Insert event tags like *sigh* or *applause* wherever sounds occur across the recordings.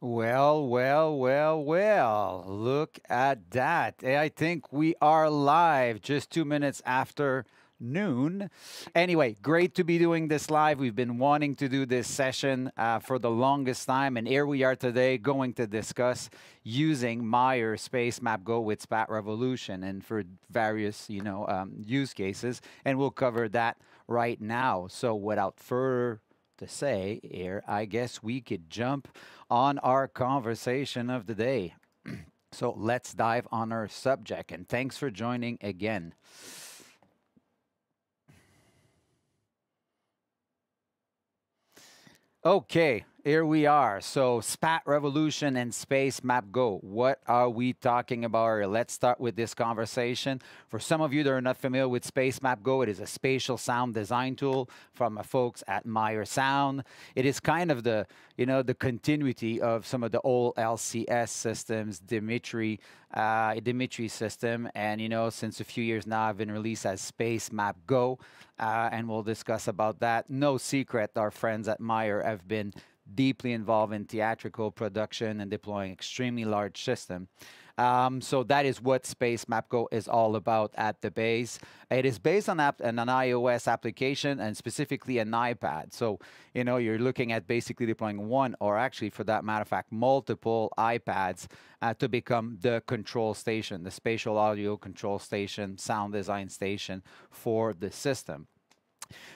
Well, well, well, well. Look at that. I think we are live just two minutes after noon. Anyway, great to be doing this live. We've been wanting to do this session uh, for the longest time, and here we are today going to discuss using Meyer Space Map Go with Spat Revolution and for various, you know, um, use cases, and we'll cover that right now. So without further to say here, I guess we could jump on our conversation of the day. *clears throat* so let's dive on our subject, and thanks for joining again. Okay, here we are. So SPAT Revolution and Space Map Go. What are we talking about? Let's start with this conversation. For some of you that are not familiar with Space Map Go, it is a spatial sound design tool from the folks at Meyer Sound. It is kind of the, you know, the continuity of some of the old LCS systems, D-Mitri, uh, D-Mitri system. And, you know, since a few years now, I've been released as Space Map Go. Uh, and we'll discuss about that. No secret, our friends at Meyer have been deeply involved in theatrical production and deploying extremely large system. Um, so that is what Space MapGo is all about at the base. It is based on, app, on an iOS application and specifically an iPad. So, you know, you're looking at basically deploying one or actually, for that matter of fact, multiple iPads uh, to become the control station, the spatial audio control station, sound design station for the system.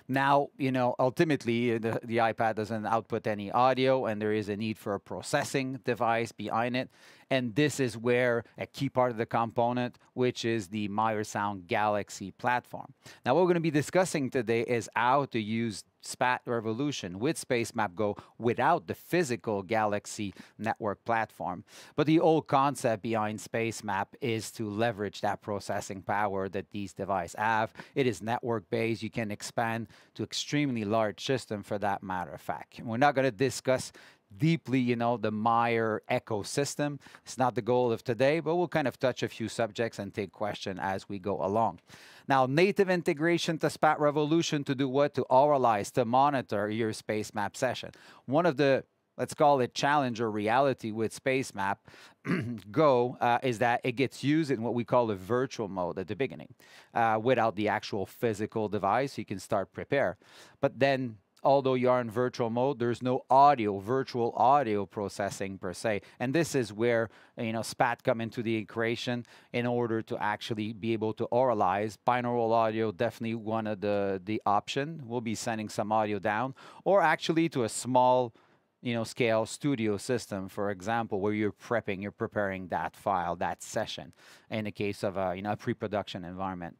Now, you know, ultimately, uh, the, the iPad doesn't output any audio, and there is a need for a processing device behind it. And this is where a key part of the component, which is the Meyer Sound Galaxy platform. Now, what we're going to be discussing today is how to use SPAT Revolution with Space Map Go without the physical Galaxy network platform. But the old concept behind Space Map is to leverage that processing power that these devices have. It is network based. You can expand to extremely large system for that matter of fact. we're not going to discuss deeply, you know, the Meyer ecosystem. It's not the goal of today, but we'll kind of touch a few subjects and take question as we go along. Now, native integration to SPAT Revolution to do what? To auralize, to monitor your space map session. One of the let's call it challenge or reality with Space Map *clears throat* Go uh, is that it gets used in what we call the virtual mode at the beginning uh, without the actual physical device. You can start prepare. But then although you are in virtual mode, there's no audio, virtual audio processing per se. And this is where, you know, SPAT come into the equation in order to actually be able to auralize. Binaural audio, definitely one of the, the option. We'll be sending some audio down or actually to a small, you know, scale studio system, for example, where you're prepping, you're preparing that file, that session in the case of a, you know, pre-production environment.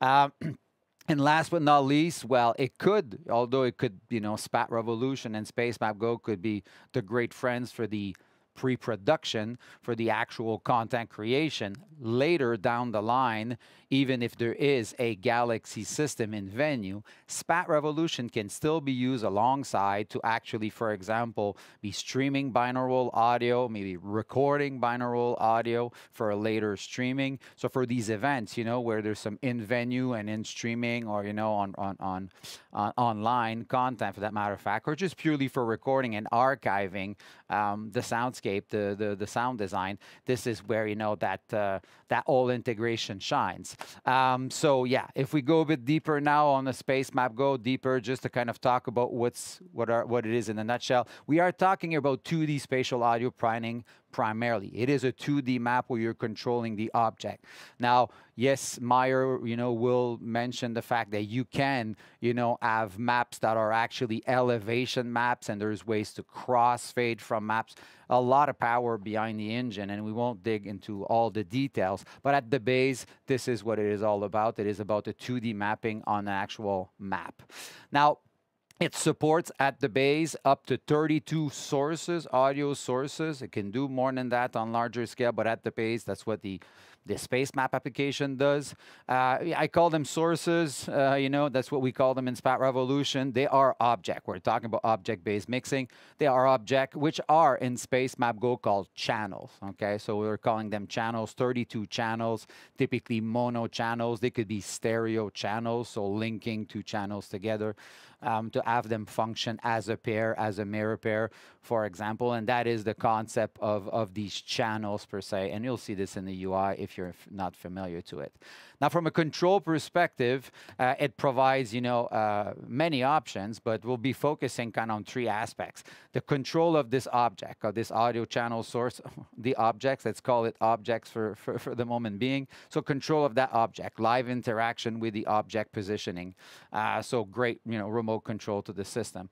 Uh, *clears throat* and last but not least, well, it could, although it could, you know, Spat Revolution and Space Map Go could be the great friends for the pre-production for the actual content creation later down the line even if there is a galaxy system in venue spat revolution can still be used alongside to actually for example be streaming binaural audio maybe recording binaural audio for a later streaming so for these events you know where there's some in venue and in streaming or you know on on on, on online content for that matter of fact or just purely for recording and archiving um, the soundscape the, the, the sound design, this is where, you know, that, uh, that all integration shines. Um, so yeah, if we go a bit deeper now on the space map, go deeper just to kind of talk about what's, what, are, what it is in a nutshell. We are talking about 2D spatial audio planning primarily. It is a 2D map where you're controlling the object. Now, yes, Meyer, you know, will mention the fact that you can, you know, have maps that are actually elevation maps and there's ways to crossfade from maps. A lot of power behind the engine and we won't dig into all the details, but at the base, this is what it is all about. It is about the 2D mapping on an actual map. Now, it supports at the base up to 32 sources, audio sources. It can do more than that on larger scale, but at the base, that's what the the space map application does. Uh, I call them sources. Uh, you know, that's what we call them in Spat Revolution. They are object. We're talking about object-based mixing. They are object, which are in Space Map Go called channels. Okay, so we're calling them channels. 32 channels, typically mono channels. They could be stereo channels, so linking two channels together um, to have them function as a pair, as a mirror pair, for example. And that is the concept of, of these channels per se. And you'll see this in the UI if you're not familiar to it. Now, from a control perspective, uh, it provides, you know, uh, many options, but we'll be focusing kind of on three aspects. The control of this object, of this audio channel source, *laughs* the objects, let's call it objects for, for, for the moment being. So control of that object, live interaction with the object positioning. Uh, so great, you know, remote control to the system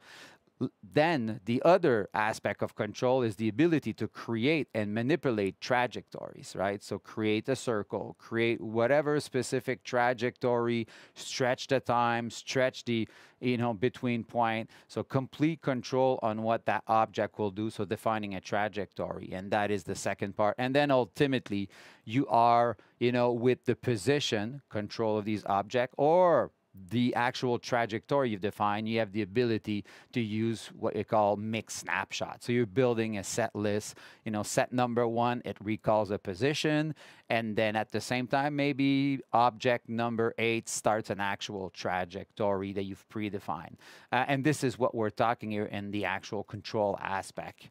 then the other aspect of control is the ability to create and manipulate trajectories, right? So create a circle, create whatever specific trajectory, stretch the time, stretch the, you know, between point. So complete control on what that object will do. So defining a trajectory. And that is the second part. And then ultimately you are, you know, with the position control of these object or the actual trajectory you've defined, you have the ability to use what you call mix snapshot. So you're building a set list, you know, set number one, it recalls a position. And then at the same time, maybe object number eight starts an actual trajectory that you've predefined. Uh, and this is what we're talking here in the actual control aspect.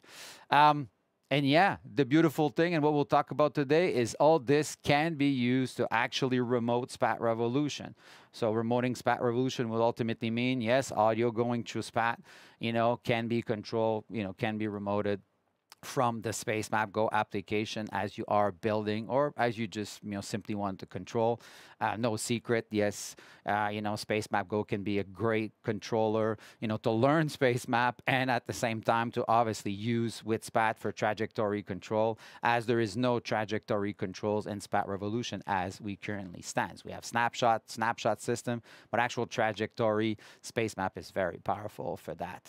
Um, and yeah, the beautiful thing and what we'll talk about today is all this can be used to actually remote SPAT revolution. So remoting SPAT revolution will ultimately mean, yes, audio going through SPAT, you know, can be controlled, you know, can be remoted from the Space Map Go application as you are building or as you just you know simply want to control. Uh, no secret, yes, uh, you know Space Map Go can be a great controller, you know, to learn Space Map and at the same time to obviously use with SPAT for trajectory control, as there is no trajectory controls in SPAT Revolution as we currently stands. We have snapshot, snapshot system, but actual trajectory Space Map is very powerful for that.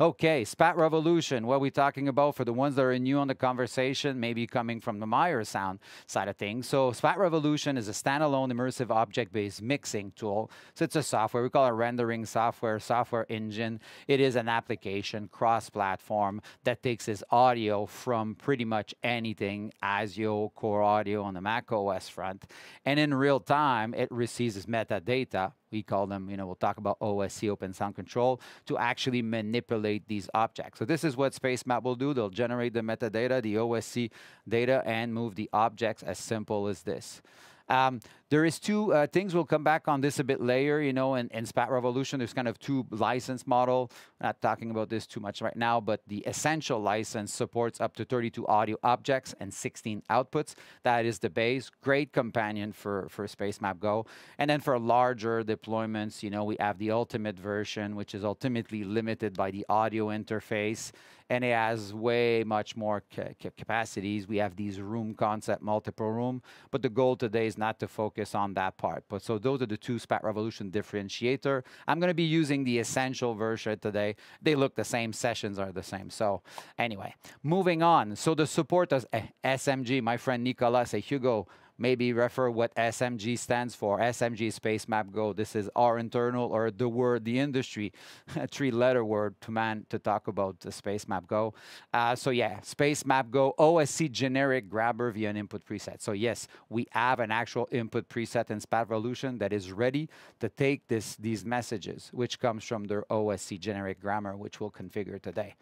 Okay, SPAT Revolution. What are we talking about for the ones that are new on the conversation, maybe coming from the Meyer sound side of things. So Spat Revolution is a standalone immersive object-based mixing tool. So it's a software, we call it rendering software, software engine. It is an application, cross-platform, that takes its audio from pretty much anything, ASIO, Core Audio on the Mac OS front. And in real time, it receives metadata we call them, you know, we'll talk about OSC, Open Sound Control, to actually manipulate these objects. So this is what SpaceMap will do. They'll generate the metadata, the OSC data, and move the objects as simple as this. Um, there is two uh, things. We'll come back on this a bit later. You know, in, in Spat Revolution, there's kind of two license model. not talking about this too much right now, but the essential license supports up to 32 audio objects and 16 outputs. That is the base. Great companion for for Space Map Go. And then for larger deployments, you know, we have the ultimate version, which is ultimately limited by the audio interface and it has way much more ca capacities. We have these room concept, multiple room, but the goal today is not to focus on that part. But so those are the two Spat Revolution differentiator. I'm going to be using the essential version today. They look the same, sessions are the same. So anyway, moving on. So the support of SMG, eh, my friend Nicolas, say, Hugo, maybe refer what SMG stands for. SMG Space Map Go. This is our internal or the word, the industry, *laughs* three letter word to man to talk about the Space Map Go. Uh, so yeah, Space Map Go OSC generic grabber via an input preset. So yes, we have an actual input preset in Spat Revolution that is ready to take this these messages, which comes from their OSC generic grammar, which we'll configure today.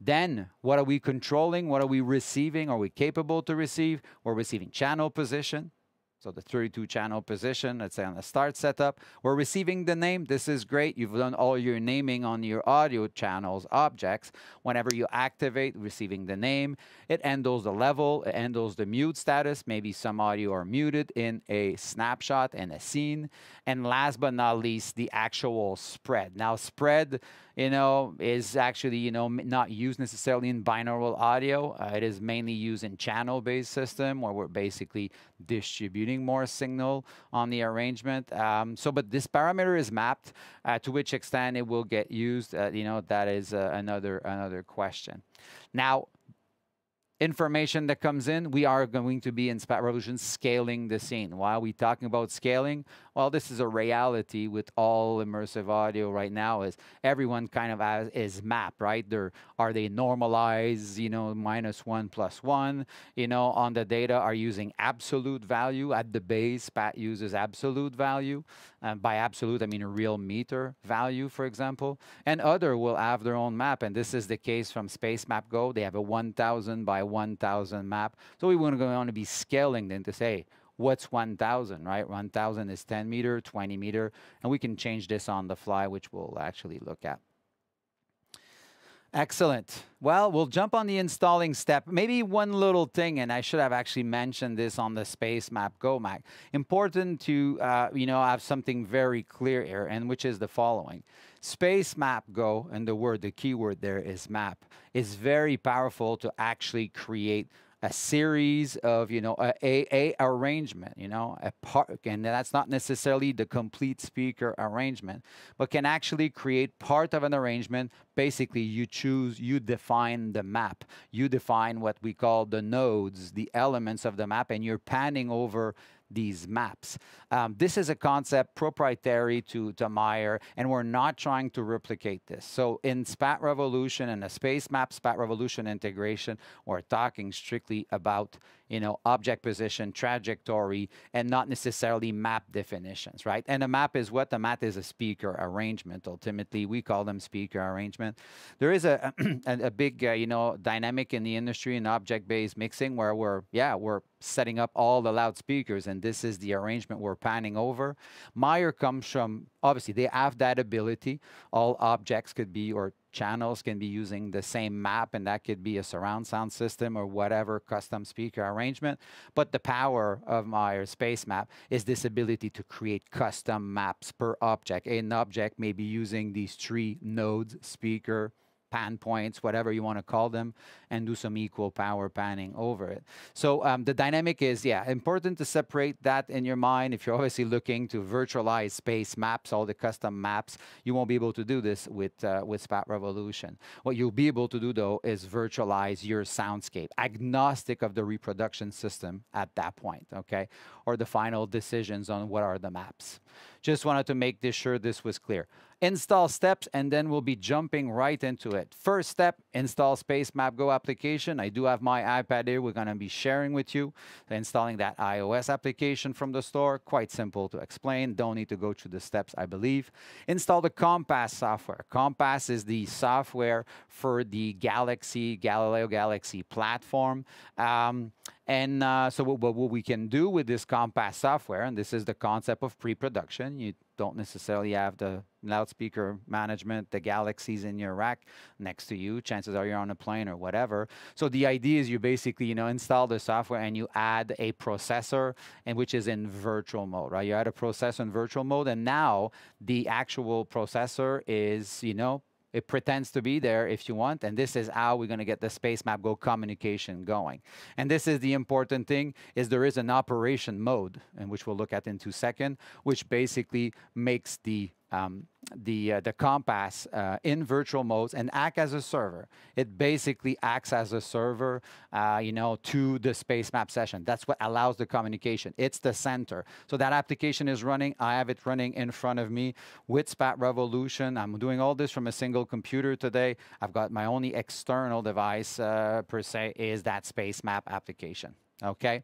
Then what are we controlling? What are we receiving? Are we capable to receive? We're receiving channel position. So the 32 channel position, let's say on the start setup, we're receiving the name. This is great. You've done all your naming on your audio channels objects. Whenever you activate receiving the name, it handles the level, it handles the mute status. Maybe some audio are muted in a snapshot and a scene. And last but not least, the actual spread. Now spread, you know, is actually, you know, not used necessarily in binaural audio. Uh, it is mainly used in channel-based system where we're basically distributing more signal on the arrangement. Um, so, but this parameter is mapped. Uh, to which extent it will get used, uh, you know, that is uh, another another question. Now, information that comes in, we are going to be in Spat Revolution scaling the scene. Why are we talking about scaling? Well, this is a reality with all immersive audio right now is everyone kind of has, is map, right? They're, are they normalized, you know, minus one plus one, you know, on the data are using absolute value at the base. Spat uses absolute value. And by absolute, I mean a real meter value, for example. And other will have their own map. And this is the case from Space Map Go. They have a 1000 by 1000 map. So we want to be scaling then to say, what's 1000, right? 1000 is 10 meter, 20 meter, and we can change this on the fly, which we'll actually look at. Excellent. Well, we'll jump on the installing step. Maybe one little thing, and I should have actually mentioned this on the Space Map Go Mac. Important to uh, you know have something very clear here, and which is the following: Space Map Go, and the word, the keyword there is map, is very powerful to actually create a series of you know a, a, a, arrangement you know a part and that's not necessarily the complete speaker arrangement but can actually create part of an arrangement. Basically you choose you define the map. You define what we call the nodes the elements of the map and you're panning over these maps. Um, this is a concept proprietary to, to Meyer, and we're not trying to replicate this. So in Spat Revolution and the Space Map Spat Revolution integration, we're talking strictly about you know, object position, trajectory, and not necessarily map definitions, right? And a map is what? The map is a speaker arrangement. Ultimately, we call them speaker arrangement. There is a, *clears throat* a, a, big, uh, you know, dynamic in the industry in object-based mixing where we're, yeah, we're setting up all the loudspeakers, and this is the arrangement we're panning over. Meyer comes from, obviously, they have that ability. All objects could be, or channels can be using the same map, and that could be a surround sound system or whatever custom speaker arrangement. But the power of Meyer Space Map is this ability to create custom maps per object. An object may be using these three nodes, speaker, pan points, whatever you want to call them, and do some equal power panning over it. So um, the dynamic is, yeah, important to separate that in your mind. If you're obviously looking to virtualize space maps, all the custom maps, you won't be able to do this with, uh, with Spat Revolution. What you'll be able to do, though, is virtualize your soundscape, agnostic of the reproduction system at that point, okay? Or the final decisions on what are the maps. Just wanted to make this sure this was clear install steps, and then we'll be jumping right into it. First step, install Space Map Go application. I do have my iPad here. We're going to be sharing with you installing that iOS application from the store. Quite simple to explain. Don't need to go through the steps, I believe. Install the Compass software. Compass is the software for the Galaxy, Galileo Galaxy platform. Um, and uh, so what, what, we can do with this Compass software, and this is the concept of pre-production, you don't necessarily have the loudspeaker management, the galaxies in your rack next to you. Chances are you're on a plane or whatever. So the idea is you basically, you know, install the software and you add a processor and which is in virtual mode, right? You add a processor in virtual mode and now the actual processor is, you know, it pretends to be there if you want, and this is how we're going to get the Space Map Go communication going. And this is the important thing, is there is an operation mode, and which we'll look at in two seconds, which basically makes the um, the uh, the compass uh, in virtual modes and act as a server. It basically acts as a server, uh, you know, to the space map session. That's what allows the communication. It's the center. So that application is running. I have it running in front of me with Spat Revolution. I'm doing all this from a single computer today. I've got my only external device uh, per se is that space map application. Okay.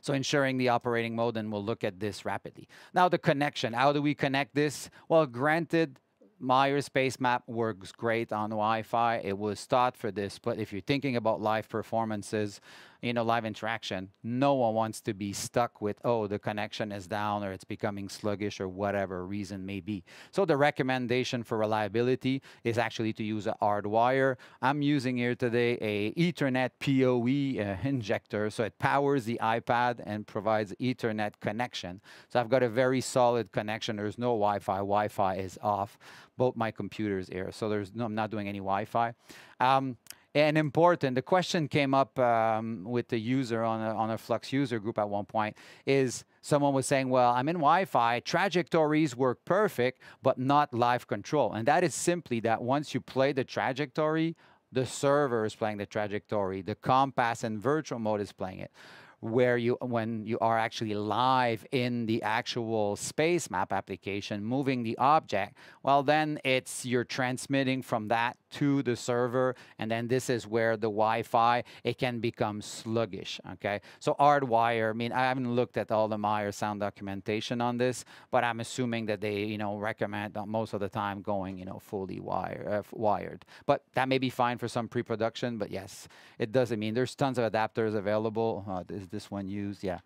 So ensuring the operating mode, and we'll look at this rapidly. Now the connection, how do we connect this? Well, granted, Meyer Space Map works great on Wi-Fi. It was thought for this, but if you're thinking about live performances, you know, live interaction, no one wants to be stuck with, oh, the connection is down or it's becoming sluggish or whatever reason may be. So the recommendation for reliability is actually to use a hard wire. I'm using here today a Ethernet PoE uh, *laughs* injector. So it powers the iPad and provides Ethernet connection. So I've got a very solid connection. There's no Wi-Fi. Wi-Fi is off. Both my computers here. So there's no, I'm not doing any Wi-Fi. Um, and important, the question came up um, with the user on a, on a Flux user group at one point is someone was saying, well, I'm in Wi-Fi, trajectories work perfect, but not live control. And that is simply that once you play the trajectory, the server is playing the trajectory, the compass and virtual mode is playing it where you when you are actually live in the actual space map application moving the object well then it's you're transmitting from that to the server and then this is where the wi-fi it can become sluggish okay so hardwire i mean i haven't looked at all the meyer sound documentation on this but i'm assuming that they you know recommend most of the time going you know fully wire, uh, wired but that may be fine for some pre-production but yes it doesn't mean there's tons of adapters available uh, this this one used? Yeah.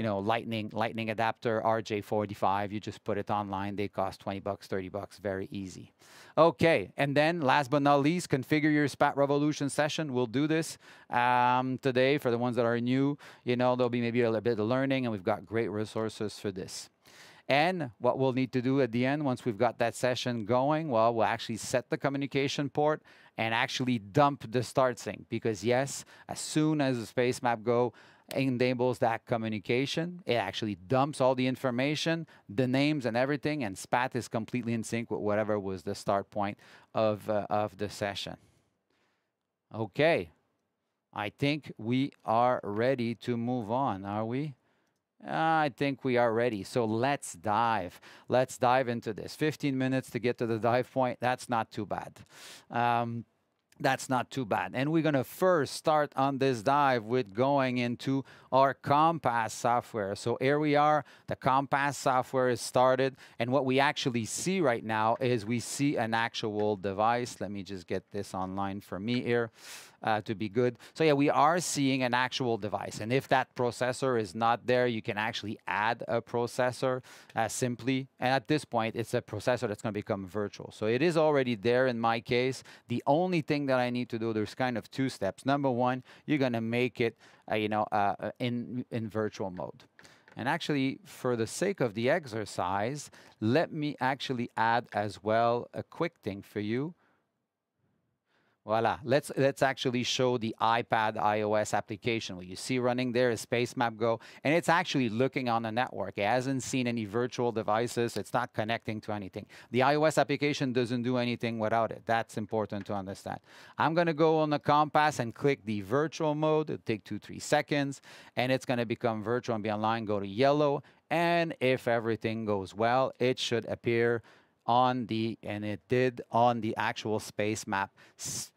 You know, lightning lightning adapter RJ45. You just put it online. They cost 20 bucks, 30 bucks. Very easy. Okay, and then last but not least, configure your SPAT Revolution session. We'll do this um, today for the ones that are new. You know, there'll be maybe a little bit of learning, and we've got great resources for this. And what we'll need to do at the end, once we've got that session going, well, we'll actually set the communication port and actually dump the start sync. Because yes, as soon as the space map go enables that communication. It actually dumps all the information, the names and everything, and SPAT is completely in sync with whatever was the start point of, uh, of the session. Okay, I think we are ready to move on, are we? I think we are ready. So let's dive. Let's dive into this. 15 minutes to get to the dive point. That's not too bad. Um, that's not too bad. And we're going to first start on this dive with going into our Compass software. So here we are, the Compass software is started. And what we actually see right now is we see an actual device. Let me just get this online for me here uh, to be good. So yeah, we are seeing an actual device. And if that processor is not there, you can actually add a processor uh, simply. And at this point, it's a processor that's going to become virtual. So it is already there in my case. The only thing that I need to do, there's kind of two steps. Number one, you're going to make it, uh, you know, uh, uh, in, in virtual mode. And actually, for the sake of the exercise, let me actually add as well a quick thing for you. Voila. Let's let's actually show the iPad iOS application. What you see running there is SpaceMap Go, and it's actually looking on the network. It hasn't seen any virtual devices. It's not connecting to anything. The iOS application doesn't do anything without it. That's important to understand. I'm going to go on the compass and click the virtual mode. It'll take two, three seconds, and it's going to become virtual and be online. Go to yellow, and if everything goes well, it should appear on the, and it did on the actual space map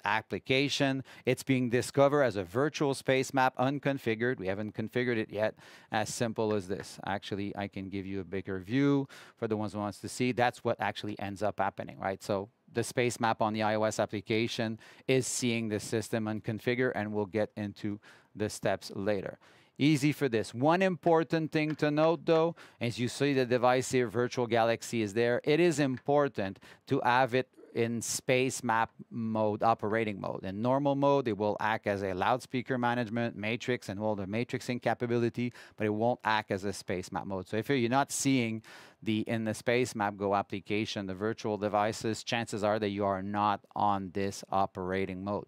application. It's being discovered as a virtual space map unconfigured. We haven't configured it yet. As simple as this. Actually, I can give you a bigger view for the ones who wants to see. That's what actually ends up happening, right? So the space map on the iOS application is seeing the system unconfigure, and we'll get into the steps later easy for this. One important thing to note though, as you see the device here, Virtual Galaxy is there, it is important to have it in space map mode, operating mode. In normal mode, it will act as a loudspeaker management, matrix, and all the matrixing capability, but it won't act as a space map mode. So if you're not seeing the in the space map go application, the virtual devices, chances are that you are not on this operating mode.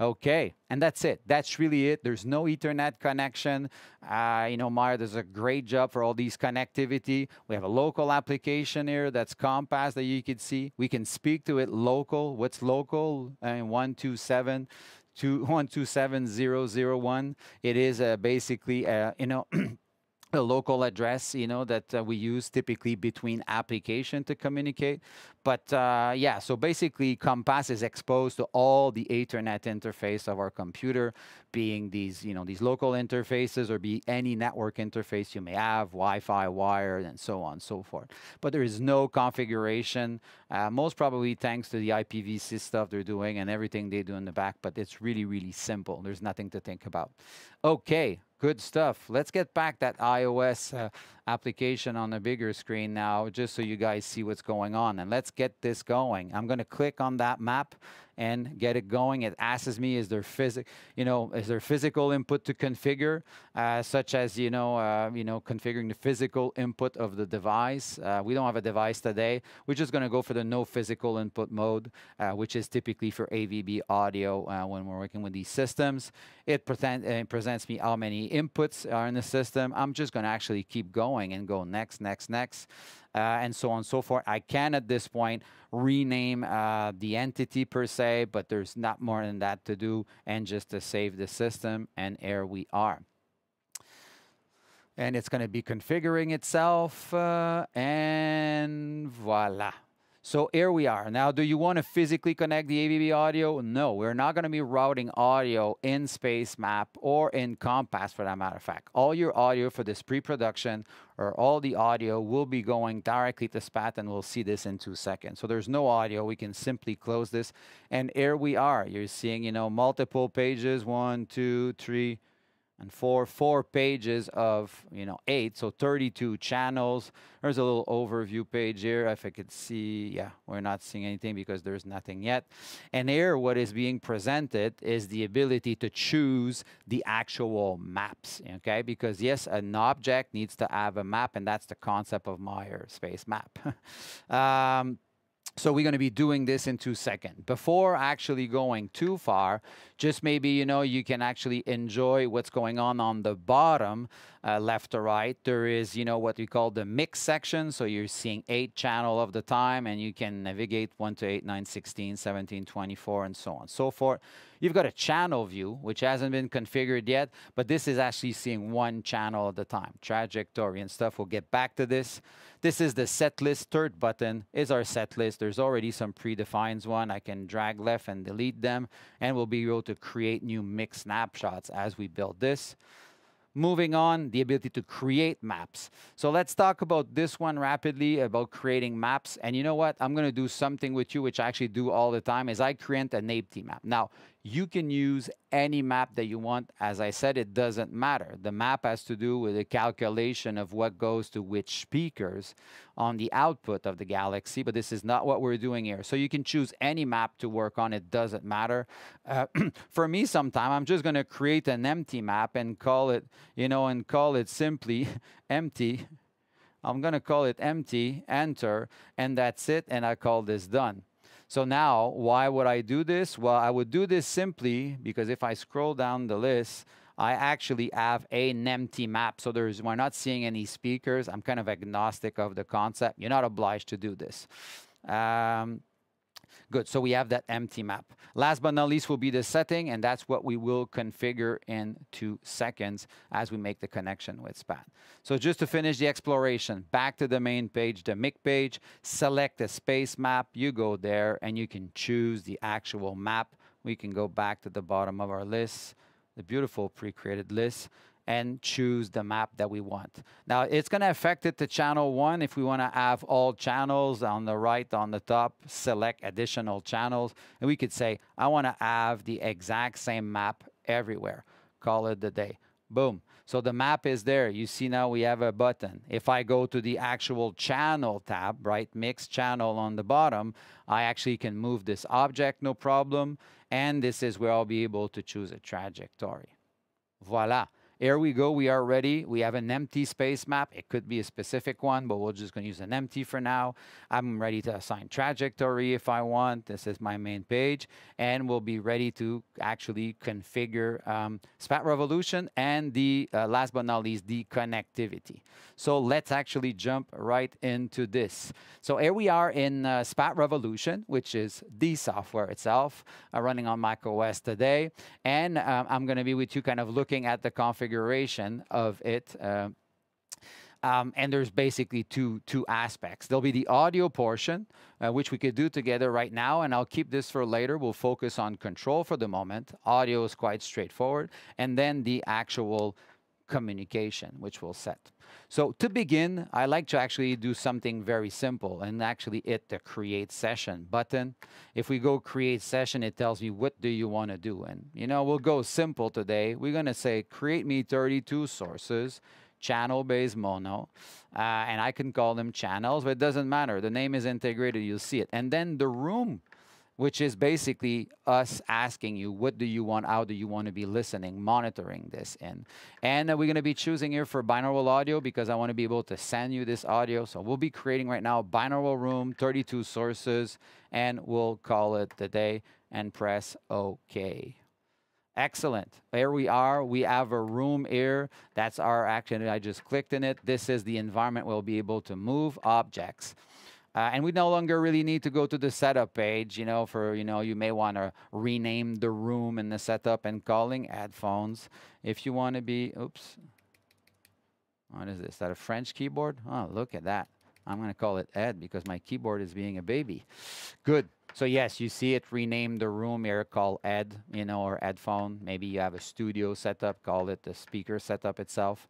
Okay, and that's it. That's really it. There's no Ethernet connection. Uh, you know, Meyer does a great job for all these connectivity. We have a local application here that's Compass that you can see. We can speak to it local. What's local? I mean, 127 *laughs* 127001. It is uh, basically, uh, you know, *clears throat* a local address, you know, that uh, we use typically between application to communicate. But uh, yeah, so basically Compass is exposed to all the Ethernet interface of our computer, being these, you know, these local interfaces or be any network interface you may have, Wi-Fi, wired, and so on and so forth. But there is no configuration, uh, most probably thanks to the IPv6 stuff they're doing and everything they do in the back, but it's really, really simple. There's nothing to think about. Okay, Good stuff. Let's get back that iOS uh, application on the bigger screen now, just so you guys see what's going on. And let's get this going. I'm going to click on that map and get it going. It asks me, is there physic, you know, is there physical input to configure, uh, such as you know, uh, you know, configuring the physical input of the device. Uh, we don't have a device today. We're just going to go for the no physical input mode, uh, which is typically for AVB audio uh, when we're working with these systems. It present, uh, presents me how many inputs are in the system. I'm just going to actually keep going and go next, next, next. Uh, and so on and so forth. I can at this point rename uh, the entity per se, but there's not more than that to do and just to save the system and here we are. And it's going to be configuring itself uh, and voila. So here we are. Now, do you want to physically connect the AVB audio? No, we're not going to be routing audio in SpaceMap or in Compass for that matter of fact. All your audio for this pre-production or all the audio will be going directly to SPAT and we'll see this in two seconds. So there's no audio. We can simply close this and here we are. You're seeing, you know, multiple pages, one, two, three, and four four pages of you know eight so 32 channels. There's a little overview page here. If i could see yeah we're not seeing anything because there's nothing yet. And here what is being presented is the ability to choose the actual maps okay? Because yes an object needs to have a map and that's the concept of Meyer space map. *laughs* Um, so we're going to be doing this in two seconds. Before actually going too far, just maybe, you know, you can actually enjoy what's going on on the bottom, uh, left to right. There is, you know, what we call the mix section. So you're seeing eight channel of the time and you can navigate 1 to 8, 9, 16, 17, 24, and so on so forth. You've got a channel view, which hasn't been configured yet, but this is actually seeing one channel at a time, trajectory and stuff. We'll get back to this. This is the set list. Third button is our set list. There's already some predefined one. I can drag left and delete them, and we'll be able to create new mix snapshots as we build this. Moving on, the ability to create maps. So let's talk about this one rapidly about creating maps. And you know what? I'm going to do something with you, which I actually do all the time, is I create an empty map. Now, you can use any map that you want. As I said, it doesn't matter. The map has to do with the calculation of what goes to which speakers on the output of the Galaxy, but this is not what we're doing here. So you can choose any map to work on. It doesn't matter. Uh, *clears throat* for me, sometime I'm just going to create an empty map and call it, you know, and call it simply *laughs* empty. I'm going to call it empty, enter, and that's it. And I call this done. So now, why would I do this? Well, I would do this simply because if I scroll down the list, I actually have an empty map. So there's we're not seeing any speakers. I'm kind of agnostic of the concept. You're not obliged to do this. Um, Good, so we have that empty map. Last but not least will be the setting, and that's what we will configure in two seconds as we make the connection with SPAT. So just to finish the exploration, back to the main page, the MIC page, select the space map, you go there, and you can choose the actual map. We can go back to the bottom of our list, the beautiful pre-created list, and choose the map that we want. Now it's going to affect it to channel one. If we want to have all channels on the right, on the top, select additional channels. And we could say, I want to have the exact same map everywhere. Call it the day. Boom. So the map is there. You see now we have a button. If I go to the actual channel tab, right, mix channel on the bottom, I actually can move this object, no problem. And this is where I'll be able to choose a trajectory. Voila. Here we go, we are ready. We have an empty space map. It could be a specific one, but we're just gonna use an empty for now. I'm ready to assign trajectory if I want. This is my main page. And we'll be ready to actually configure um, SPAT Revolution and the, uh, last but not least, the connectivity. So let's actually jump right into this. So here we are in uh, SPAT Revolution, which is the software itself uh, running on Mac OS today. And um, I'm gonna be with you kind of looking at the configuration configuration of it. Uh, um, and there's basically two two aspects. There'll be the audio portion, uh, which we could do together right now, and I'll keep this for later. We'll focus on control for the moment. Audio is quite straightforward, and then the actual communication, which we'll set. So to begin, I like to actually do something very simple and actually hit the create session button. If we go create session, it tells me what do you want to do? And you know, we'll go simple today. We're going to say create me 32 sources, channel-based mono, uh, and I can call them channels, but it doesn't matter. The name is integrated, you'll see it. And then the room which is basically us asking you, what do you want? How do you want to be listening, monitoring this in? And uh, we're going to be choosing here for binaural audio because I want to be able to send you this audio. So we'll be creating right now binaural room, 32 sources, and we'll call it the day and press OK. Excellent. There we are. We have a room here. That's our action. I just clicked in it. This is the environment we'll be able to move objects. Uh, and we no longer really need to go to the setup page, you know, for, you know, you may want to rename the room in the setup and calling add phones. If you want to be, oops, what is this? Is that a French keyboard? Oh, look at that. I'm going to call it Ed because my keyboard is being a baby. Good. So yes, you see it renamed the room here called Ed, you know, or Ed phone. Maybe you have a studio setup, call it the speaker setup itself.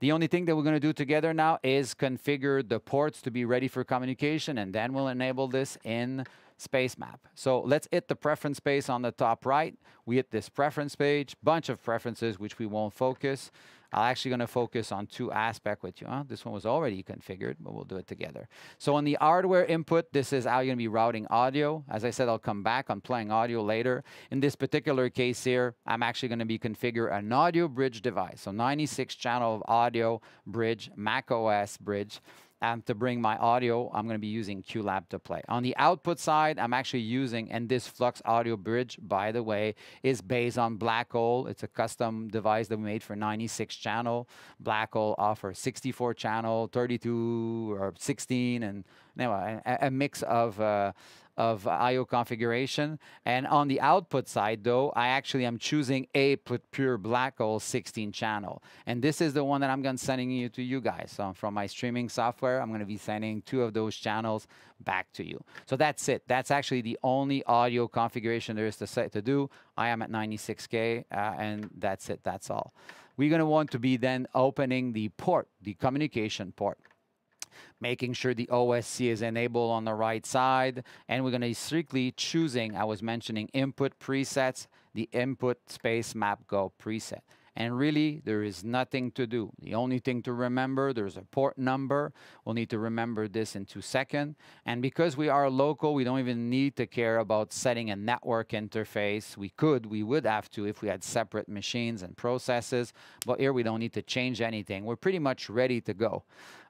The only thing that we're going to do together now is configure the ports to be ready for communication, and then we'll enable this in space map. So let's hit the preference space on the top right. We hit this preference page, bunch of preferences which we won't focus. I'm actually going to focus on two aspects with you. Huh? This one was already configured, but we'll do it together. So on the hardware input, this is how you're going to be routing audio. As I said, I'll come back on playing audio later. In this particular case here, I'm actually going to be configure an audio bridge device. So 96 channel of audio bridge, Mac OS bridge and to bring my audio, I'm going to be using QLab to play. On the output side, I'm actually using, and this Flux Audio Bridge, by the way, is based on Blackhole. It's a custom device that we made for 96 channel. Blackhole offers 64 channel, 32 or 16, and anyway, a, a mix of uh, of I.O. configuration. And on the output side, though, I actually am choosing a pure Blackhole 16 channel. And this is the one that I'm going to sending you to you guys. So from my streaming software, I'm going to be sending two of those channels back to you. So that's it. That's actually the only audio configuration there is to, set, to do. I am at 96K, uh, and that's it. That's all. We're going to want to be then opening the port, the communication port making sure the OSC is enabled on the right side. And we're going to be strictly choosing, I was mentioning input presets, the input space map go preset. And really, there is nothing to do. The only thing to remember, there's a port number. We'll need to remember this in two seconds. And because we are local, we don't even need to care about setting a network interface. We could, we would have to if we had separate machines and processes. But here we don't need to change anything. We're pretty much ready to go.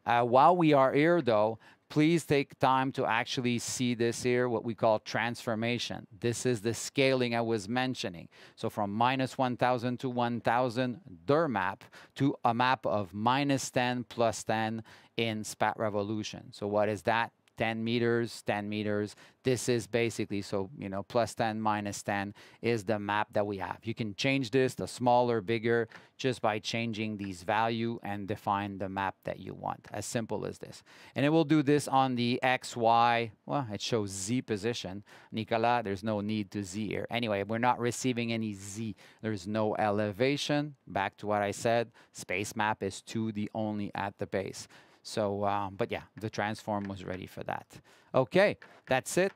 Uh, while we are here, though, please take time to actually see this here, what we call transformation. This is the scaling I was mentioning. So from minus 1,000 to 1,000 DIR map to a map of minus 10 plus 10 in SPAT Revolution. So what is that? 10 meters, 10 meters. This is basically, so, you know, plus 10, minus 10 is the map that we have. You can change this to smaller, bigger, just by changing these value and define the map that you want. As simple as this. And it will do this on the X, Y, well, it shows Z position. Nicolas, there's no need to Z here. Anyway, we're not receiving any Z. There's no elevation. Back to what I said, space map is 2D only at the base. So, um, but yeah, the transform was ready for that. Okay, that's it.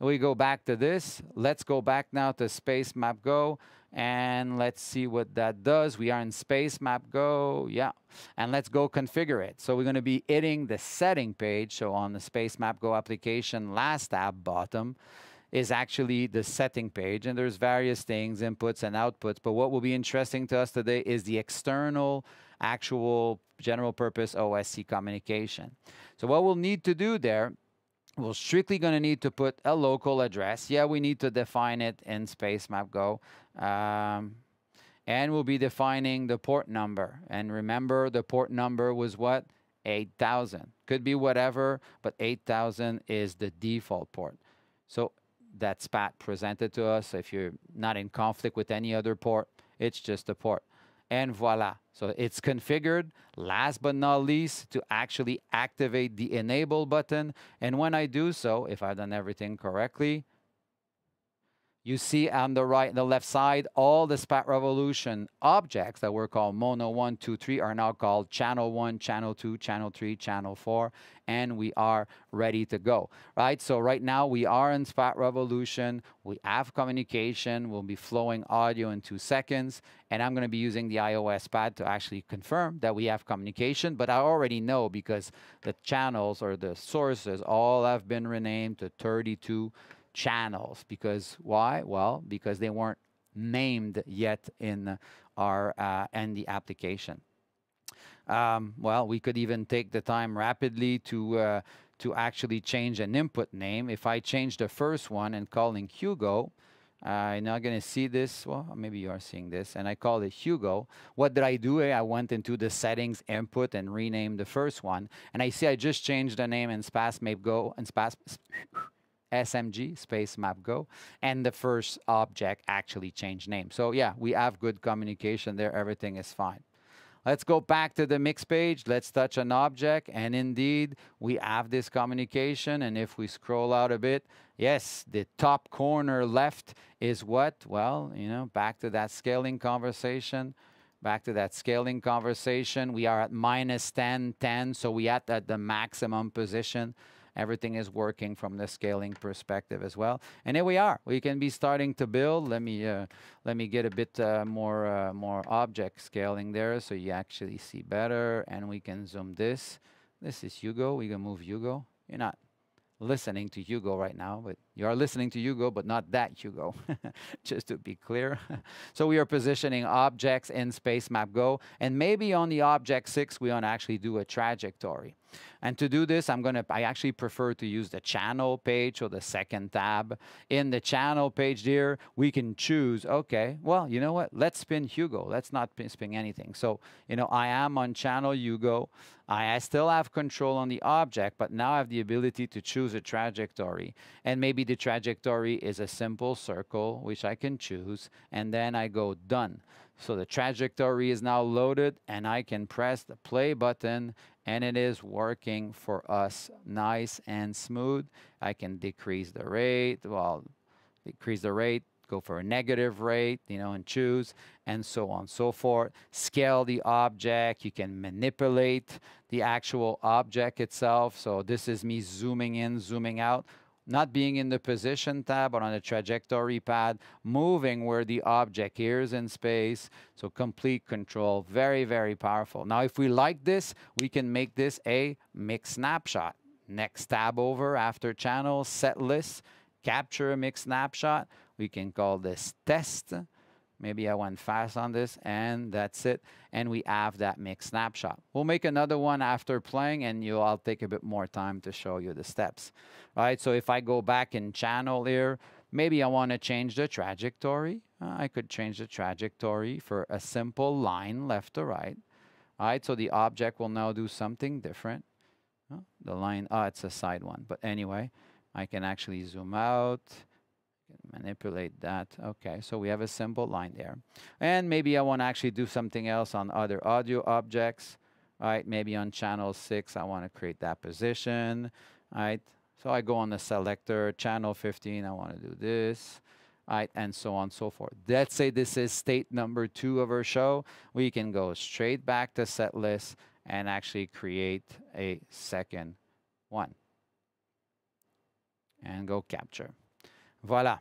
We go back to this. Let's go back now to Space Map Go and let's see what that does. We are in Space Map Go, yeah. And let's go configure it. So we're gonna be hitting the setting page. So on the Space Map Go application, last tab bottom, is actually the setting page and there's various things inputs and outputs but what will be interesting to us today is the external actual general purpose OSC communication. So what we'll need to do there, we're strictly going to need to put a local address. Yeah, we need to define it in Space Map Go. Um, and we'll be defining the port number. And remember, the port number was what? 8000. Could be whatever, but 8000 is the default port. So that SPAT presented to us. If you're not in conflict with any other port, it's just a port and voila. So it's configured, last but not least, to actually activate the enable button. And when I do so, if I've done everything correctly, you see on the right, and the left side, all the SPAT Revolution objects that were called Mono 1, 2, 3 are now called Channel 1, Channel 2, Channel 3, Channel 4, and we are ready to go, right? So right now we are in SPAT Revolution. We have communication. We'll be flowing audio in two seconds, and I'm going to be using the iOS pad to actually confirm that we have communication, but I already know because the channels or the sources all have been renamed to 32 channels because why? Well, because they weren't named yet in our uh, the application. Um, well, we could even take the time rapidly to uh, to actually change an input name. If I change the first one and calling Hugo, Uh, you're not going to see this. Well, maybe you are seeing this. And I call it Hugo. What did I do? I went into the settings input and renamed the first one. And I see I just changed the name in Space Map Go and Space SMG, Space Map Go. And the first object actually changed name. So yeah, we have good communication there. Everything is fine. Let's go back to the mix page. Let's touch an object. And indeed, we have this communication. And if we scroll out a bit, yes, the top corner left is what? Well, you know, back to that scaling conversation. Back to that scaling conversation. We are at minus 10, 10. So we at, at the maximum position everything is working from the scaling perspective as well. And here we are. We can be starting to build. Let me uh, let me get a bit uh, more uh, more object scaling there so you actually see better. And we can zoom this. This is Hugo. We can move Hugo. You're not listening to Hugo right now, but you are listening to Hugo, but not that Hugo, *laughs* just to be clear. *laughs* so we are positioning objects in Spacemap Go, and maybe on the object six, we want to actually do a trajectory. And to do this, I'm to, I actually prefer to use the channel page or the second tab. In the channel page here, we can choose, okay, well, you know what? Let's spin Hugo. Let's not spin anything. So, you know, I am on channel Hugo. I, I still have control on the object, but now I have the ability to choose a trajectory. And maybe the trajectory is a simple circle, which I can choose. And then I go done. So the trajectory is now loaded and I can press the play button and it is working for us nice and smooth. I can decrease the rate, well, decrease the rate, go for a negative rate, you know, and choose, and so on and so forth. Scale the object. You can manipulate the actual object itself. So this is me zooming in, zooming out not being in the position tab but on the trajectory pad, moving where the object is in space. So complete control, very, very powerful. Now, if we like this, we can make this a mix snapshot. Next tab over after channel, set list, capture a mix snapshot. We can call this test. Maybe I went fast on this and that's it. And we have that mix snapshot. We'll make another one after playing and you I'll take a bit more time to show you the steps. All right, so if I go back in channel here, maybe I want to change the trajectory. Uh, I could change the trajectory for a simple line left to right. All right, so the object will now do something different. Oh, the line, oh, it's a side one. But anyway, I can actually zoom out manipulate that. Okay, so we have a simple line there. And maybe I want to actually do something else on other audio objects. Right, maybe on channel 6, I want to create that position. Right, so I go on the selector, channel 15, I want to do this. Right, and so on and so forth. Let's say this is state number two of our show. We can go straight back to set list and actually create a second one. And go capture. Voila.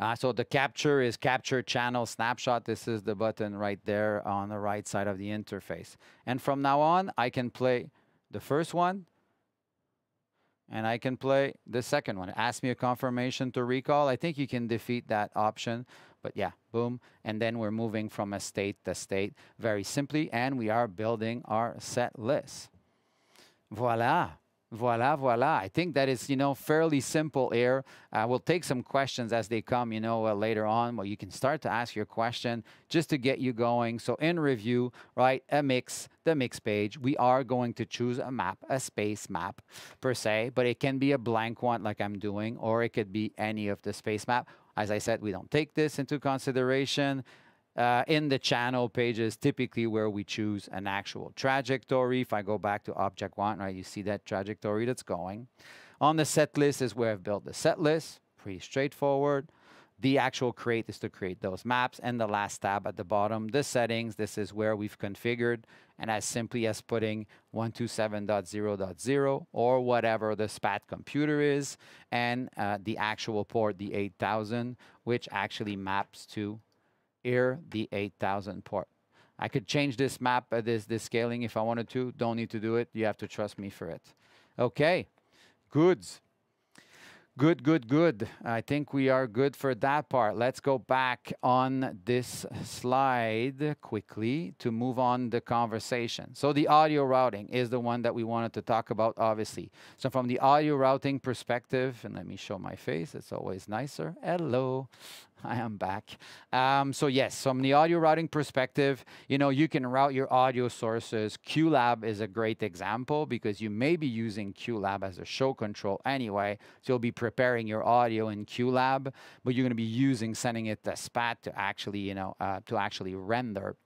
Uh, so the capture is capture channel snapshot. This is the button right there on the right side of the interface. And from now on, I can play the first one and I can play the second one. Ask me a confirmation to recall. I think you can defeat that option, but yeah, boom. And then we're moving from a state to state very simply, and we are building our set list. Voila. Voila, voila. I think that is, you know, fairly simple here. Uh, we'll take some questions as they come, you know, uh, later on. Well, you can start to ask your question just to get you going. So in review, right, a mix, the mix page, we are going to choose a map, a space map per se, but it can be a blank one like I'm doing, or it could be any of the space map. As I said, we don't take this into consideration uh, in the channel pages, typically where we choose an actual trajectory. If I go back to object one, right, you see that trajectory that's going. On the set list is where I've built the set list, pretty straightforward. The actual create is to create those maps. And the last tab at the bottom, the settings, this is where we've configured and as simply as putting 127.0.0 or whatever the SPAT computer is and uh, the actual port, the 8000, which actually maps to here the 8000 port. I could change this map, uh, this, this scaling if I wanted to. Don't need to do it. You have to trust me for it. Okay, goods. Good, good, good. I think we are good for that part. Let's go back on this slide quickly to move on the conversation. So the audio routing is the one that we wanted to talk about, obviously. So from the audio routing perspective, and let me show my face, it's always nicer. Hello. *laughs* I am back. Um, so yes, from the audio routing perspective, you know, you can route your audio sources. QLab is a great example because you may be using QLab as a show control anyway. So you'll be preparing your audio in QLab, but you're going to be using sending it to SPAT to actually, you know, uh, to actually render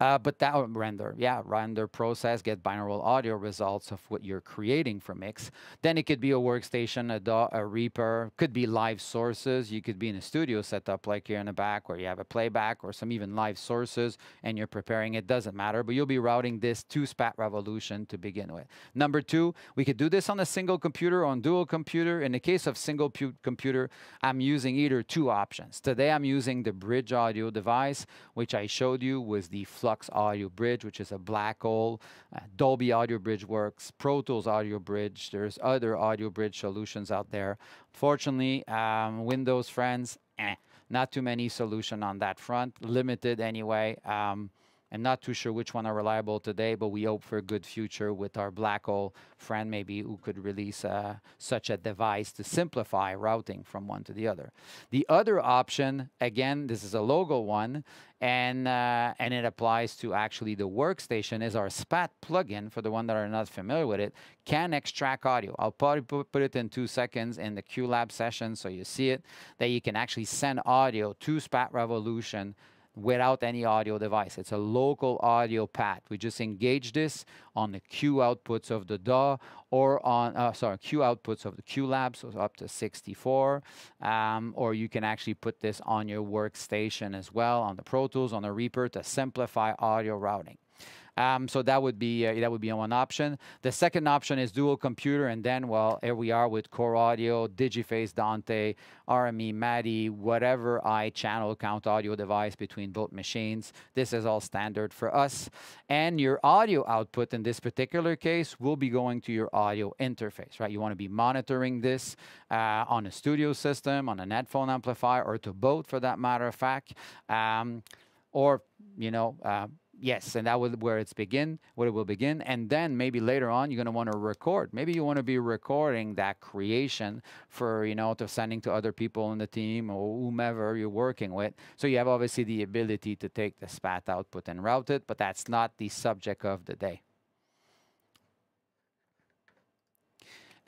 uh, but that render, yeah, render process, get binaural audio results of what you're creating for mix. Then it could be a workstation, a, a Reaper, could be live sources. You could be in a studio setup like here in the back where you have a playback or some even live sources and you're preparing. It doesn't matter, but you'll be routing this to SPAT Revolution to begin with. Number two, we could do this on a single computer, on dual computer. In the case of single computer, I'm using either two options. Today, I'm using the Bridge Audio device, which I showed you was the Flux Audio Bridge, which is a BlackHole. Uh, Dolby Audio Bridge works. Pro Tools Audio Bridge. There's other Audio Bridge solutions out there. Fortunately, um, Windows friends, eh, not too many solution on that front. Limited anyway. Um, I'm not too sure which one are reliable today, but we hope for a good future with our BlackHole friend, maybe who could release uh, such a device to simplify routing from one to the other. The other option, again, this is a logo one, and uh, and it applies to actually the workstation is our SPAT plugin for the one that are not familiar with it can extract audio. I'll probably put it in two seconds in the QLab session so you see it that you can actually send audio to SPAT Revolution without any audio device. It's a local audio pad. We just engage this on the Q outputs of the DAW or on, uh, sorry, Q outputs of the QLab, so up to 64. Um, or you can actually put this on your workstation as well on the Pro Tools, on the Reaper to simplify audio routing. Um, so that would be uh, that would be one option. The second option is dual computer, and then well, here we are with Core Audio, Digiface, Dante, RME, MADI, whatever I channel count audio device between both machines. This is all standard for us. And your audio output in this particular case will be going to your audio interface, right? You want to be monitoring this uh, on a studio system, on a headphone amplifier, or to both for that matter of fact. Um, or, you know, uh, Yes, and that will where it's begin, where it will begin, and then maybe later on you're going to want to record. Maybe you want to be recording that creation for you know to sending to other people in the team or whomever you're working with. So you have obviously the ability to take the SPAT output and route it, but that's not the subject of the day.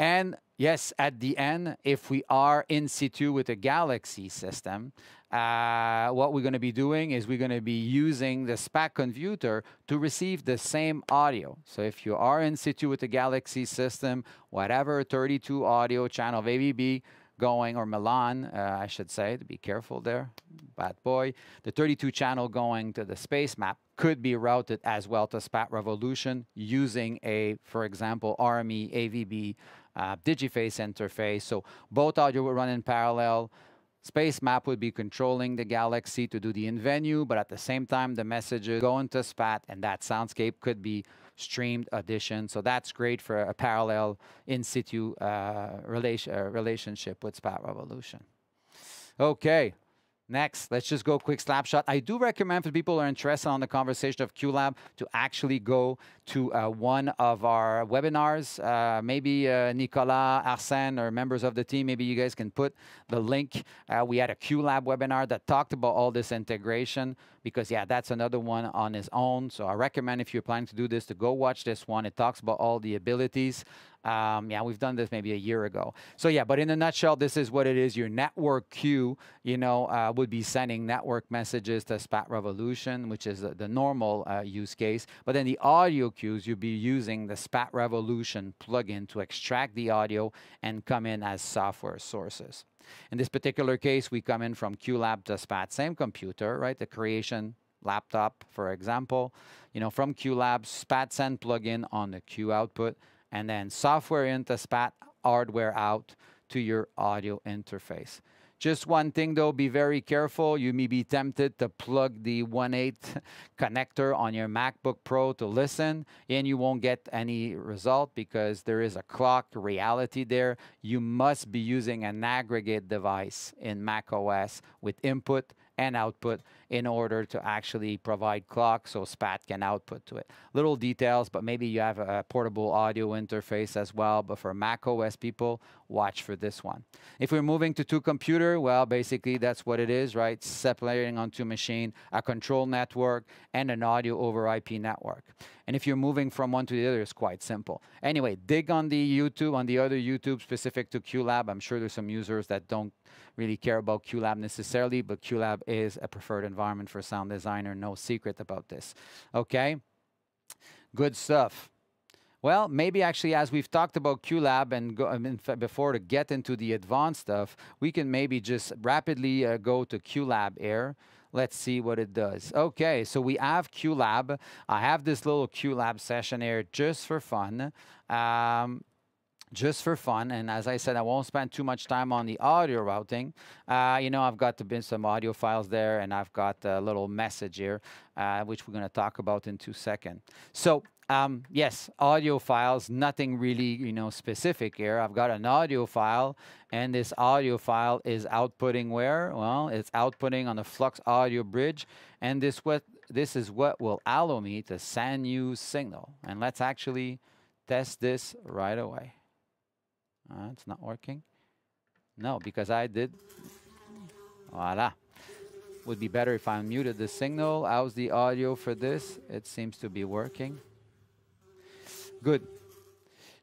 And yes, at the end, if we are in situ with a Galaxy system, uh, what we're going to be doing is we're going to be using the SPAT converter to receive the same audio. So if you are in situ with the Galaxy system, whatever 32 audio channel of AVB going, or Milan, uh, I should say, to be careful there, bad boy, the 32 channel going to the space map could be routed as well to SPAT Revolution using a, for example, RME AVB uh, Digiface interface. So both audio will run in parallel. Space Map would be controlling the galaxy to do the in-venue, but at the same time, the messages go into SPAT, and that soundscape could be streamed audition. So that's great for a parallel in situ uh, relation, uh, relationship with SPAT Revolution. Okay, Next, let's just go quick snapshot. I do recommend for people who are interested on the conversation of QLab to actually go to uh, one of our webinars. Uh, maybe uh, Nicolas, Arsène, or members of the team, maybe you guys can put the link. Uh, we had a QLab webinar that talked about all this integration because, yeah, that's another one on its own. So I recommend if you're planning to do this to go watch this one. It talks about all the abilities. Um, yeah, we've done this maybe a year ago. So yeah, but in a nutshell, this is what it is. Your network cue, you know, uh, would be sending network messages to SPAT Revolution, which is the, the normal uh, use case. But then the audio cues, you'd be using the SPAT Revolution plugin to extract the audio and come in as software sources. In this particular case, we come in from QLab to SPAT, same computer, right? The creation laptop, for example, you know, from QLab, SPAT send plugin on the Q output, and then software into SPAT, hardware out to your audio interface. Just one thing though, be very careful. You may be tempted to plug the 1.8 *laughs* connector on your MacBook Pro to listen, and you won't get any result because there is a clock reality there. You must be using an aggregate device in macOS with input and output in order to actually provide clock so SPAT can output to it. Little details, but maybe you have a portable audio interface as well. But for Mac OS people, watch for this one. If we're moving to two computer, well, basically that's what it is, right? Separating on two machine, a control network, and an audio over IP network. And if you're moving from one to the other, it's quite simple. Anyway, dig on the YouTube, on the other YouTube specific to QLab. I'm sure there's some users that don't really care about QLab necessarily, but QLab is a preferred environment for sound designer. No secret about this. Okay? Good stuff. Well, maybe actually, as we've talked about QLab and go, I mean, before to get into the advanced stuff, we can maybe just rapidly uh, go to QLab Air. Let's see what it does. Okay, so we have QLab. I have this little QLab session here just for fun. Um, just for fun. And as I said, I won't spend too much time on the audio routing. Uh, you know, I've got to bin some audio files there, and I've got a little message here, uh, which we're going to talk about in two seconds. So um, yes, audio files, nothing really, you know, specific here. I've got an audio file, and this audio file is outputting where? Well, it's outputting on the Flux audio bridge, and this what this is what will allow me to send you signal. And let's actually test this right away. Uh, it's not working. No, because I did. Voila. Would be better if I muted the signal. How's the audio for this? It seems to be working. Good.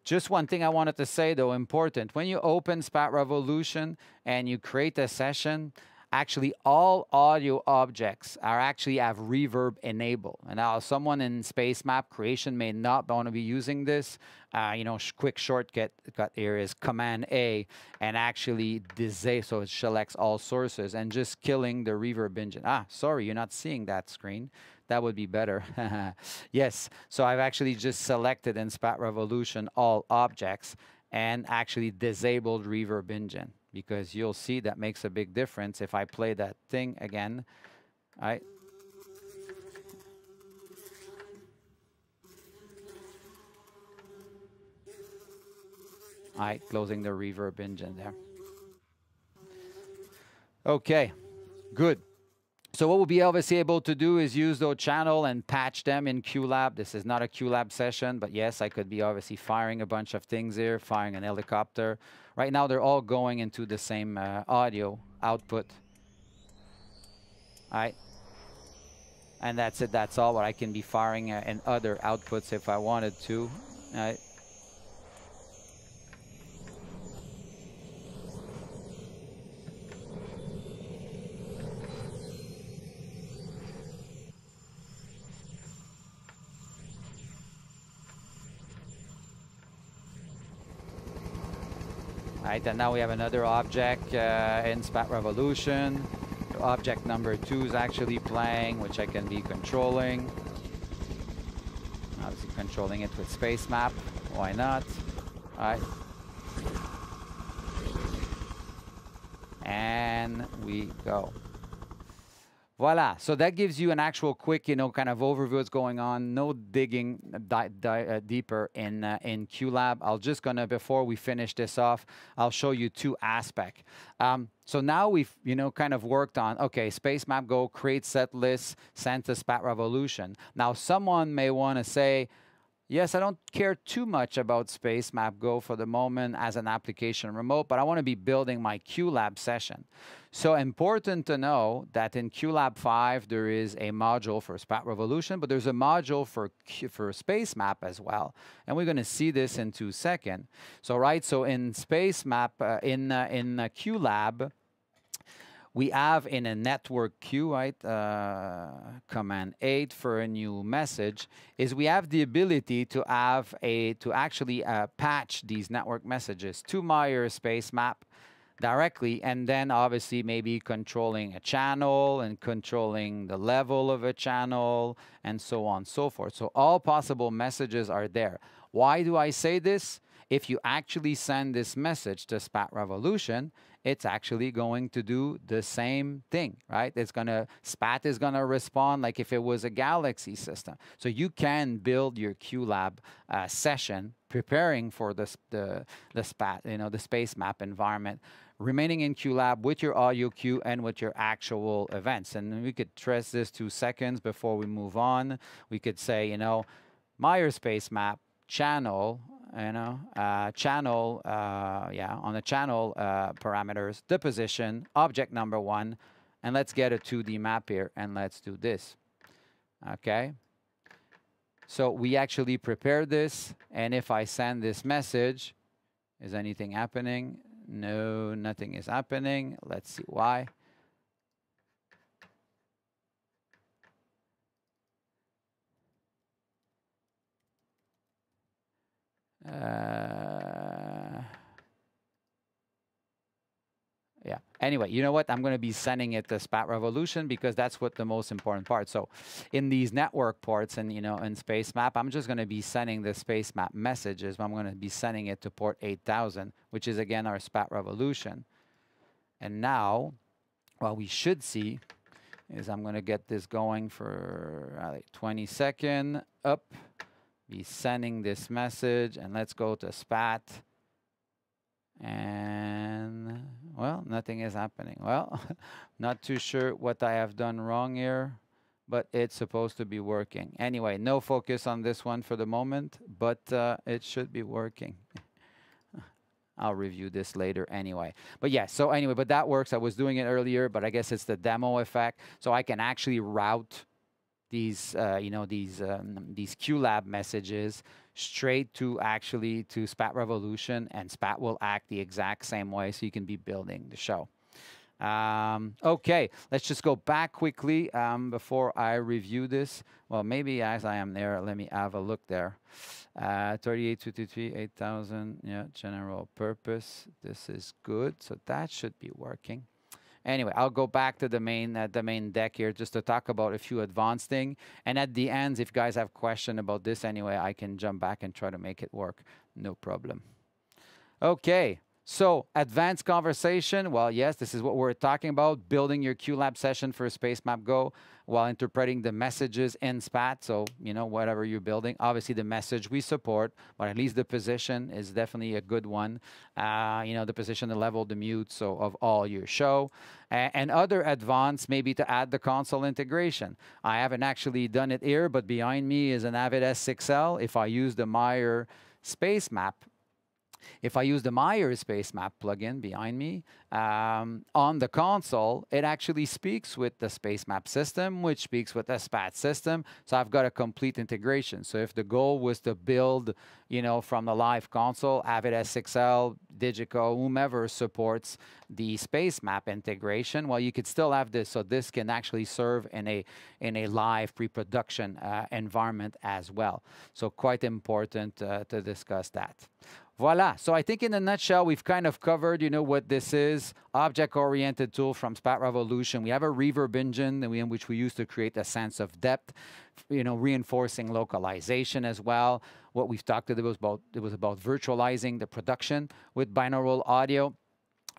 Just one thing I wanted to say though, important. When you open SPAT Revolution and you create a session, actually all audio objects are actually have reverb enabled. And now someone in space map creation may not want to be using this. Uh, you know, sh quick shortcut cut here is Command A and actually disable, so it selects all sources and just killing the reverb engine. Ah, sorry, you're not seeing that screen. That would be better. *laughs* yes, so I've actually just selected in SPAT Revolution all objects and actually disabled reverb engine because you'll see that makes a big difference if I play that thing again. I Alright, closing the reverb engine there. Okay, good. So what we'll be obviously able to do is use those channel and patch them in QLab. This is not a QLab session, but yes, I could be obviously firing a bunch of things here, firing an helicopter. Right now, they're all going into the same uh, audio output. All right. And that's it. That's all what I can be firing uh, in other outputs if I wanted to. All right. Right, and now we have another object uh, in SPAT Revolution. Object number two is actually playing, which I can be controlling. Obviously controlling it with space map. Why not? All right. And we go. Voila. So that gives you an actual quick, you know, kind of overview what's going on. No digging di di uh, deeper in uh, in QLab. I'll just gonna before we finish this off, I'll show you two aspects. Um, so now we've, you know, kind of worked on, okay, Spacemap Go, create set lists, send to Spat Revolution. Now someone may want to say, Yes, I don't care too much about Spacemap Go for the moment as an application remote, but I want to be building my QLab session. So important to know that in QLab 5, there is a module for SPAT Revolution, but there's a module for, Q, for Space Map as well. And we're going to see this in two seconds. So, right, so in Space Map, uh, in, uh, in uh, QLab, we have in a network cue, right, uh, command 8 for a new message, is we have the ability to have a, to actually uh, patch these network messages to my space map directly and then obviously maybe controlling a channel and controlling the level of a channel and so on and so forth. So all possible messages are there. Why do I say this? If you actually send this message to Spat Revolution, it's actually going to do the same thing, right? It's to, SPAT is to respond like if it was a Galaxy system. So you can build your QLab uh, session preparing for the, the, the SPAT, you know, the space map environment remaining in QLab with your audio cue and with your actual events. And we could trace this two seconds before we move on. We could say, you know, Meyer space map channel you know, uh, channel, uh, yeah, on the channel uh, parameters, the position, object number one, and let's get a 2D map here, and let's do this, okay? So we actually prepared this, and if I send this message, is anything happening? No, nothing is happening. Let's see why. Uh, yeah. Anyway, you know what? I'm going to be sending it to Spat Revolution because that's what the most important part. So in these network ports and, you know, in Space Map, I'm just going to be sending the Space Map messages. I'm going to be sending it to port 8000, which is, again, our Spat Revolution. And now, what we should see is I'm going to get this going for uh, like 20 second up be sending this message and let's go to spat and well nothing is happening well *laughs* not too sure what I have done wrong here but it's supposed to be working anyway no focus on this one for the moment but uh, it should be working *laughs* I'll review this later anyway. But yeah, so anyway, but that works. I was doing it earlier, but I guess it's the demo effect. So I can actually route these uh, you know these um, these QLab messages straight to actually to Spat Revolution, and Spat will act the exact same way, so you can be building the show. Um, okay, let's just go back quickly um, before I review this. Well, maybe as I am there, let me have a look there. Uh, 3823, 8000, yeah, general purpose. This is good, so that should be working. Anyway, I'll go back to the main uh, the main deck here just to talk about a few advanced thing. And at the end, if guys have question about this anyway, I can jump back and try to make it work. No problem. Okay. So advanced conversation, well, yes, this is what we're talking about, building your QLab session for Spacemap Go while interpreting the messages in SPAT. So, you know, whatever you're building, obviously the message we support, but at least the position is definitely a good one. Uh, you know, the position, the level, the mute, so of all your show. and other advanced, maybe to add the console integration. I haven't actually done it here, but behind me is an Avid S6L. If I use the Meyer Space Map if I use the Meyer Space Map plugin behind me um, on the console, it actually speaks with the Space Map system, which speaks with the SPAT system. So I've got a complete integration. So if the goal was to build, you know, from the live console, Avid S6L, Digico, whomever supports the Space Map integration, well, you could still have this. So this can actually serve in a in a live pre-production uh, environment as well. So quite important uh, to discuss that. Voila. So I think in a nutshell, we've kind of covered, you know, what this is. Object-oriented tool from Spat Revolution. We have a reverb engine in which we use to create a sense of depth, you know, reinforcing localization as well. What we've talked about it was about virtualizing the production with binaural audio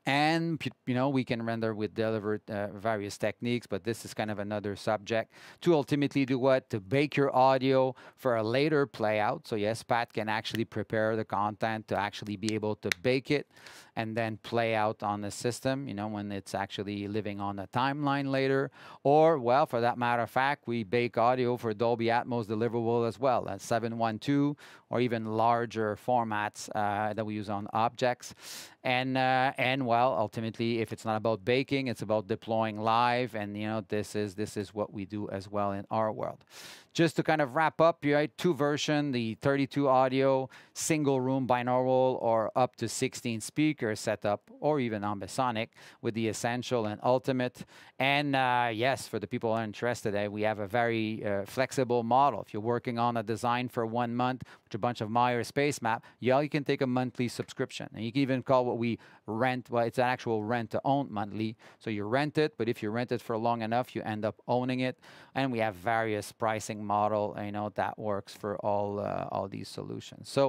and you know we can render with delivered uh, various techniques but this is kind of another subject to ultimately do what? To bake your audio for a later play out so yes pat can actually prepare the content to actually be able to bake it and then play out on the system, you know, when it's actually living on the timeline later. Or, well, for that matter of fact, we bake audio for Dolby Atmos deliverable as well, at 712 or even larger formats uh, that we use on objects. And, uh, and well, ultimately, if it's not about baking, it's about deploying live. And, you know, this is, this is what we do as well in our world. Just to kind of wrap up, you right, two version, the 32 audio, single room binaural, or up to 16 speakers bigger setup or even ambisonic with the essential and ultimate. And uh, yes, for the people who are interested, uh, we have a very uh, flexible model. If you're working on a design for one month, with a bunch of Meyer space map, yeah, you can take a monthly subscription. And you can even call what we rent, well, it's an actual rent to own monthly. So you rent it, but if you rent it for long enough, you end up owning it. And we have various pricing model, you know, that works for all uh, all these solutions. So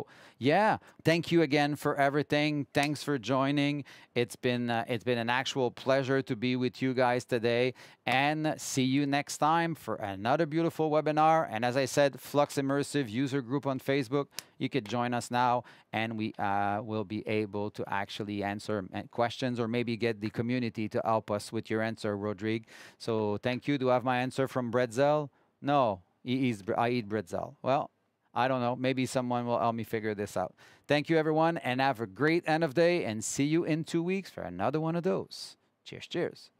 yeah, thank you again for everything. Thanks for joining. It's been uh, it's been an actual pleasure to be with you guys today, and see you next time for another beautiful webinar. And as I said, Flux Immersive user group on Facebook. You could join us now, and we uh, will be able to actually answer uh, questions or maybe get the community to help us with your answer, Rodrigue. So thank you. Do I have my answer from Bretzel? No, he eats, I eat Bretzel. Well, I don't know. Maybe someone will help me figure this out. Thank you, everyone, and have a great end of day. And see you in two weeks for another one of those. Cheers, cheers.